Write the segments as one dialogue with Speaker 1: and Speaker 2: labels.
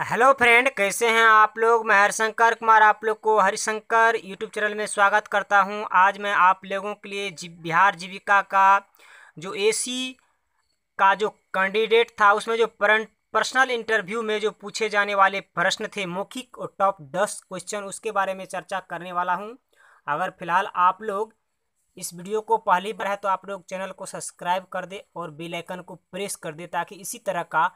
Speaker 1: Hello friend कैसे हैं आप लोग? मैं हरिशंकर कुमार आप लोग को हरिशंकर यूट्यूब चैनल में स्वागत करता हूँ। आज मैं आप लोगों के लिए जी, बिहार जीविका का जो एसी का जो कैंडिडेट था उसमें जो पर्सनल इंटरव्यू में जो पूछे जाने वाले प्रश्न थे मौखिक और टॉप दस क्वेश्चन उसके बारे में चर्चा करने वाला हूँ। अगर फ़िलहाल आप लोग इस वीडियो को पहली बार है तो आप लोग चैनल को सब्सक्राइब कर दे और बेलाइकन को प्रेस कर दे ताकि इसी तरह का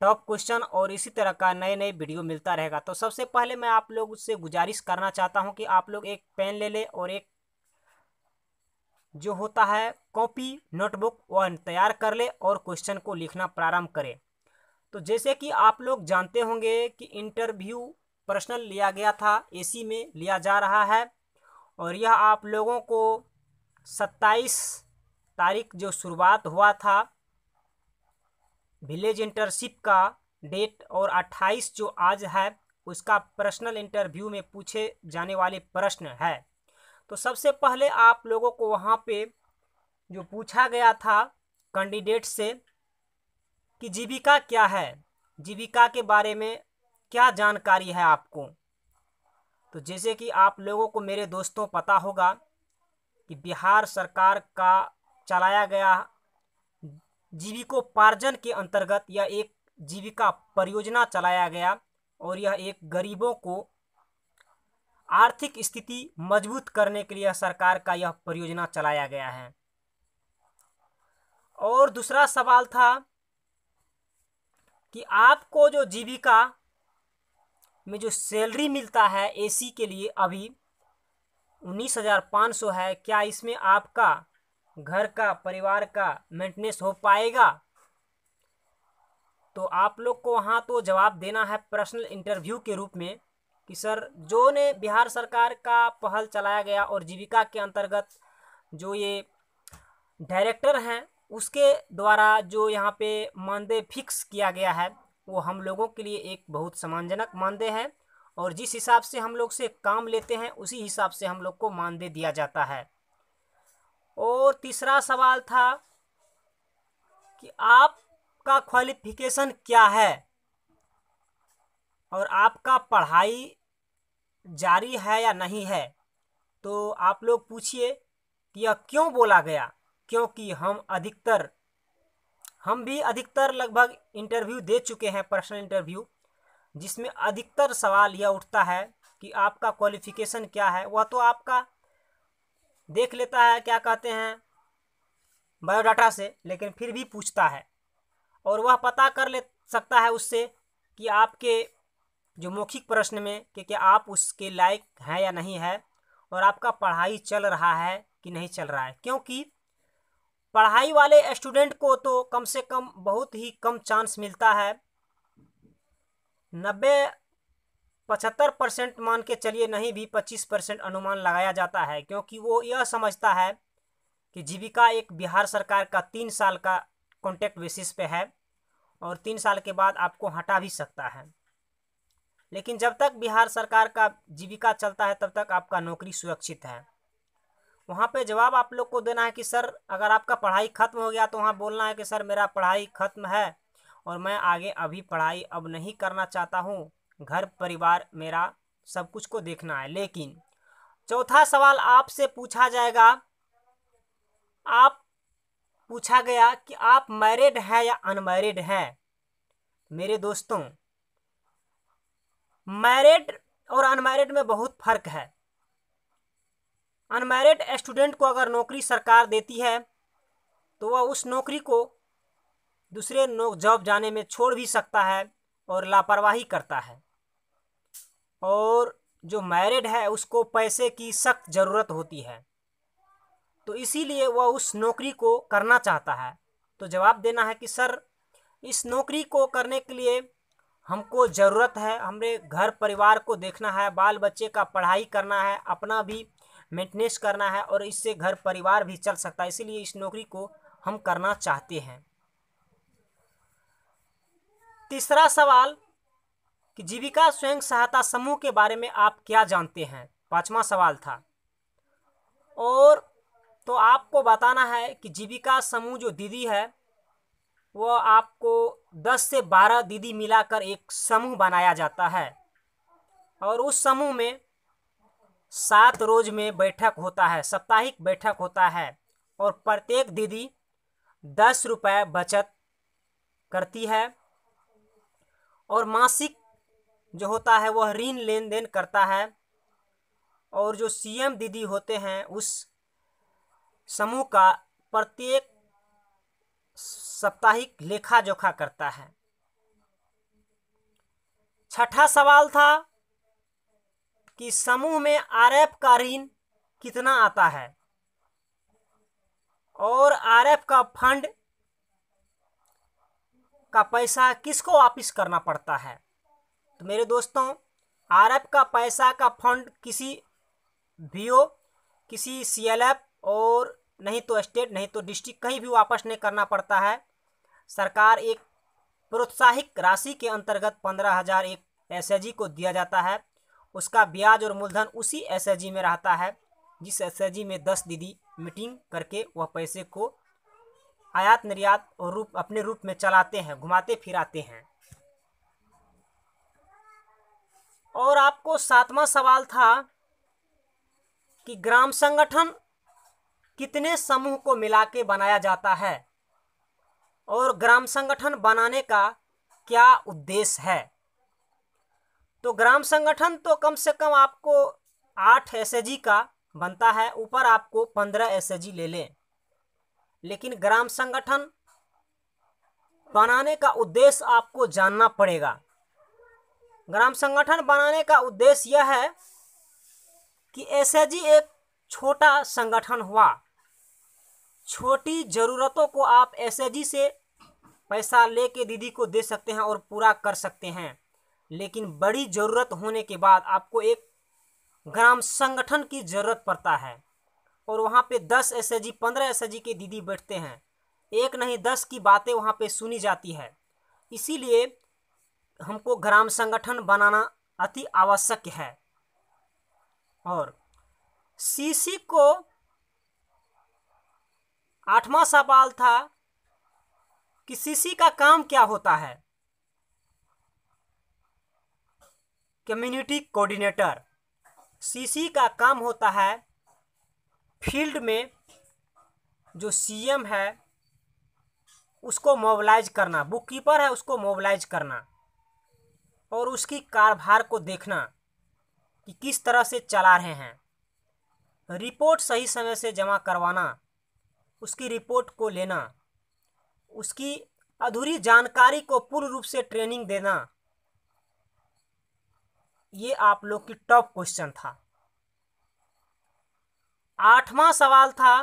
Speaker 1: टॉप क्वेश्चन और इसी तरह का नए नए वीडियो मिलता रहेगा। तो सबसे पहले मैं आप लोग से गुजारिश करना चाहता हूँ कि आप लोग एक पेन ले ले और एक जो होता है कॉपी नोटबुक वह तैयार कर ले और क्वेश्चन को लिखना प्रारंभ करें। तो जैसे कि आप लोग जानते होंगे कि इंटरव्यू पर्सनल लिया गया था, एसी में लिया जा रहा है और यह आप लोगों को 27 तारीख जो शुरुआत हुआ था विलेज इंटर्नशिप का डेट और 28 जो आज है, उसका पर्सनल इंटरव्यू में पूछे जाने वाले प्रश्न है। तो सबसे पहले आप लोगों को वहाँ पे जो पूछा गया था कैंडिडेट से कि जीविका क्या है, जीविका के बारे में क्या जानकारी है आपको? तो जैसे कि आप लोगों को मेरे दोस्तों पता होगा कि बिहार सरकार का चलाया गया जीविकोपार्जन के अंतर्गत यह एक जीविका परियोजना चलाया गया और यह एक गरीबों को आर्थिक स्थिति मज़बूत करने के लिए सरकार का यह परियोजना चलाया गया है। और दूसरा सवाल था कि आपको जो जीविका में जो सैलरी मिलता है, एसी के लिए अभी उन्नीस हज़ार पाँच सौ है, क्या इसमें आपका घर का, परिवार का मेंटेनेंस हो पाएगा? तो आप लोग को वहाँ तो जवाब देना है पर्सनल इंटरव्यू के रूप में कि सर, जो ने बिहार सरकार का पहल चलाया गया और जीविका के अंतर्गत जो ये डायरेक्टर हैं, उसके द्वारा जो यहाँ पे मानदेय फिक्स किया गया है, वो हम लोगों के लिए एक बहुत सम्मानजनक मानदेय है और जिस हिसाब से हम लोग से काम लेते हैं, उसी हिसाब से हम लोग को मानदेय दिया जाता है। और तीसरा सवाल था कि आपका क्वालिफिकेशन क्या है? और आपका पढ़ाई जारी है या नहीं है? तो आप लोग पूछिए कि यह क्यों बोला गया? क्योंकि हम अधिकतर, हम भी अधिकतर लगभग इंटरव्यू दे चुके हैं पर्सनल इंटरव्यू जिसमें अधिकतर सवाल यह उठता है कि आपका क्वालिफिकेशन क्या है? वह तो आपका देख लेता है क्या कहते हैं बायोडाटा से, लेकिन फिर भी पूछता है। और वह पता कर ले सकता है उससे कि आपके जो मौखिक प्रश्न में कि क्या आप उसके लायक हैं या नहीं है, और आपका पढ़ाई चल रहा है कि नहीं चल रहा है। क्योंकि पढ़ाई वाले स्टूडेंट को तो कम से कम बहुत ही कम चांस मिलता है। नब्बे पचहत्तर परसेंट मान के चलिए, नहीं भी पच्चीस परसेंट अनुमान लगाया जाता है, क्योंकि वो यह समझता है कि जीविका एक बिहार सरकार का तीन साल का कॉन्ट्रैक्ट बेसिस पे है और तीन साल के बाद आपको हटा भी सकता है। लेकिन जब तक बिहार सरकार का जीविका चलता है, तब तक आपका नौकरी सुरक्षित है। वहाँ पे जवाब आप लोग को देना है कि, सर, अगर आपका पढ़ाई ख़त्म हो गया तो वहाँ बोलना है कि, सर, मेरा पढ़ाई ख़त्म है और मैं आगे अभी पढ़ाई अब नहीं करना चाहता हूँ। घर, परिवार, मेरा सब कुछ को देखना है। लेकिन चौथा सवाल आपसे पूछा जाएगा, आप पूछा गया कि आप मैरिड हैं या अनमैरिड हैं? मेरे दोस्तों, मैरिड और अनमैरिड में बहुत फ़र्क है। अनमैरिड स्टूडेंट को अगर नौकरी सरकार देती है तो वह उस नौकरी को दूसरे जॉब जाने में छोड़ भी सकता है और लापरवाही करता है। और जो मैरिड है, उसको पैसे की सख्त ज़रूरत होती है। तो इसीलिए वह उस नौकरी को करना चाहता है। तो जवाब देना है कि, सर, इस नौकरी को करने के लिए हमको ज़रूरत है। हमें घर परिवार को देखना है, बाल बच्चे का पढ़ाई करना है, अपना भी मेंटेनेंस करना है और इससे घर परिवार भी चल सकता है। इसीलिए इस नौकरी को हम करना चाहते हैं। तीसरा सवाल कि जीविका स्वयं सहायता समूह के बारे में आप क्या जानते हैं? पांचवा सवाल था। और तो आपको बताना है कि जीविका समूह जो दीदी है वह आपको 10 से 12 दीदी मिलाकर एक समूह बनाया जाता है। और उस समूह में सात रोज में बैठक होता है, साप्ताहिक बैठक होता है। और प्रत्येक दीदी दस रुपये बचत करती है। और मासिक जो होता है, वह ऋण लेन देन करता है। और जो सीएम दीदी होते हैं, उस समूह का प्रत्येक साप्ताहिक लेखा जोखा करता है। छठा सवाल था कि समूह में आरएफ का ऋण कितना आता है? और आरएफ का फंड का पैसा किसको वापस करना पड़ता है? तो मेरे दोस्तों, आरएफ का पैसा का फंड किसी वीओ किसी सीएलएफ और नहीं तो स्टेट, नहीं तो डिस्ट्रिक्ट, कहीं भी वापस नहीं करना पड़ता है। सरकार एक प्रोत्साहित राशि के अंतर्गत पंद्रह हज़ार एक एस को दिया जाता है। उसका ब्याज और मूलधन उसी एस में रहता है, जिस एस में दस दीदी मीटिंग करके वह पैसे को आयात निर्यात और रूप, अपने रूप में चलाते हैं, घुमाते फिराते हैं। और आपको सातवां सवाल था कि ग्राम संगठन कितने समूह को मिला के बनाया जाता है? और ग्राम संगठन बनाने का क्या उद्देश्य है? तो ग्राम संगठन तो कम से कम आपको आठ एस का बनता है, ऊपर आपको पंद्रह एस ले लें। लेकिन ग्राम संगठन बनाने का उद्देश्य आपको जानना पड़ेगा। ग्राम संगठन बनाने का उद्देश्य यह है कि एस एक छोटा संगठन हुआ। छोटी ज़रूरतों को आप एस से पैसा ले लेके दीदी को दे सकते हैं और पूरा कर सकते हैं। लेकिन बड़ी ज़रूरत होने के बाद आपको एक ग्राम संगठन की ज़रूरत पड़ता है और वहाँ पे दस एस एच जी, पंद्रह एस एच जी के दीदी बैठते हैं। एक नहीं, दस की बातें वहाँ पे सुनी जाती है। इसीलिए हमको ग्राम संगठन बनाना अति आवश्यक है। और सीसी को आठवां सवाल था कि सीसी का काम क्या होता है? Community coordinator. सीसी का काम होता है फ़ील्ड में जो सीएम है, उसको मोबिलाइज करना बुक कीपर है, उसको मोबिलाइज करना। और उसकी कारभार को देखना कि किस तरह से चला रहे हैं। रिपोर्ट सही समय से जमा करवाना, उसकी रिपोर्ट को लेना, उसकी अधूरी जानकारी को पूर्ण रूप से ट्रेनिंग देना, ये आप लोग की टॉप क्वेश्चन था। आठवां सवाल था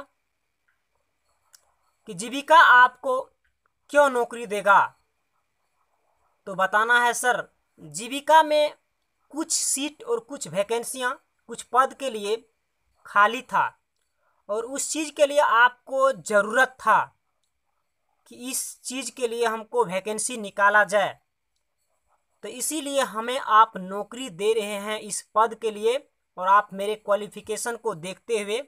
Speaker 1: कि जीविका आपको क्यों नौकरी देगा? तो बताना है सर जीविका में कुछ सीट और कुछ वैकेंसियाँ कुछ पद के लिए खाली था और उस चीज़ के लिए आपको ज़रूरत था कि इस चीज़ के लिए हमको वैकेंसी निकाला जाए। तो इसीलिए हमें आप नौकरी दे रहे हैं इस पद के लिए और आप मेरे क्वालिफिकेशन को देखते हुए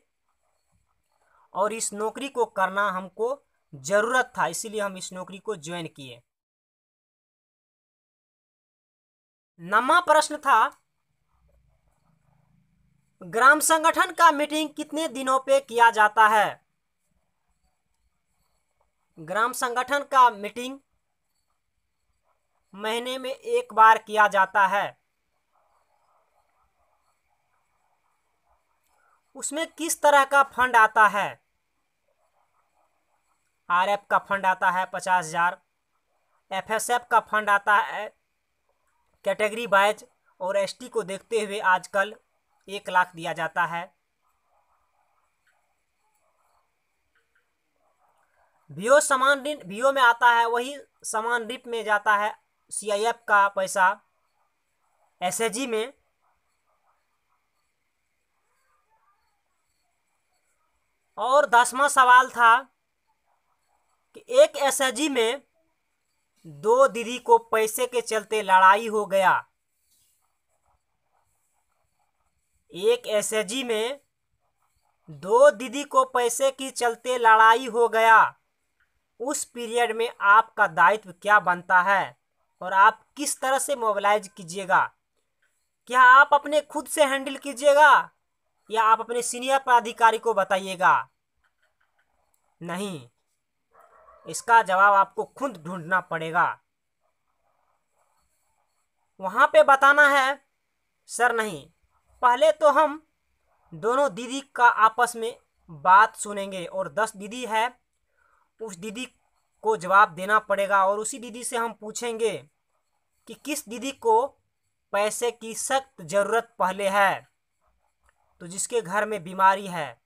Speaker 1: और इस नौकरी को करना हमको ज़रूरत था, इसीलिए हम इस नौकरी को ज्वाइन किए। नमा प्रश्न था, ग्राम संगठन का मीटिंग कितने दिनों पे किया जाता है? ग्राम संगठन का मीटिंग महीने में एक बार किया जाता है। उसमें किस तरह का फंड आता है? आरएफ का फंड आता है पचास हज़ार, एफएसएफ का फंड आता है कैटेगरी वाइज और एसटी को देखते हुए आजकल एक लाख दिया जाता है। बीओ समान ऋण बीओ में आता है, वही समान रिप में जाता है सीआईएफ का पैसा। एसएचजी में और दसवां सवाल था कि एक एसएचजी में दो दीदी को पैसे के चलते लड़ाई हो गया। एक एसएचजी में दो दीदी को पैसे की चलते लड़ाई हो गया। उस पीरियड में आपका दायित्व क्या बनता है और आप किस तरह से मोबिलाइज कीजिएगा? क्या आप अपने खुद से हैंडल कीजिएगा या आप अपने सीनियर पदाधिकारी को बताइएगा? नहीं। इसका जवाब आपको खुद ढूंढना पड़ेगा। वहाँ पे बताना है, सर नहीं, पहले तो हम दोनों दीदी का आपस में बात सुनेंगे और दस दीदी है, उस दीदी को जवाब देना पड़ेगा और उसी दीदी से हम पूछेंगे कि किस दीदी को पैसे की सख्त ज़रूरत पहले है तो जिसके घर में बीमारी है।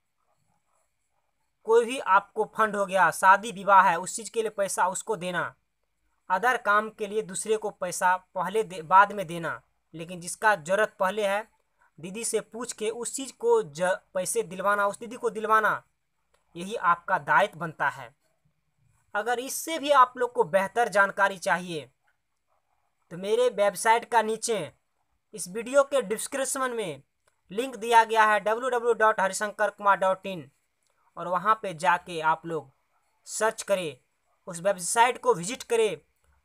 Speaker 1: कोई भी आपको फंड हो गया, शादी विवाह है, उस चीज़ के लिए पैसा उसको देना। अदर काम के लिए दूसरे को पैसा पहले दे, बाद में देना। लेकिन जिसका ज़रूरत पहले है, दीदी से पूछ के उस चीज़ को ज, पैसे दिलवाना, उस दीदी को दिलवाना, यही आपका दायित्व बनता है। अगर इससे भी आप लोग को बेहतर जानकारी चाहिए तो मेरे वेबसाइट का नीचे, इस वीडियो के डिस्क्रिप्शन में, लिंक दिया गया है, W W dot Harishankar Kumar dot in. और वहाँ पे जाके आप लोग सर्च करें, उस वेबसाइट को विज़िट करें,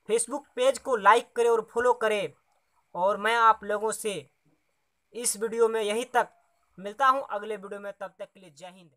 Speaker 1: फेसबुक पेज को लाइक करें और फॉलो करें। और मैं आप लोगों से इस वीडियो में यहीं तक, मिलता हूँ अगले वीडियो में, तब तक के लिए जय हिंद।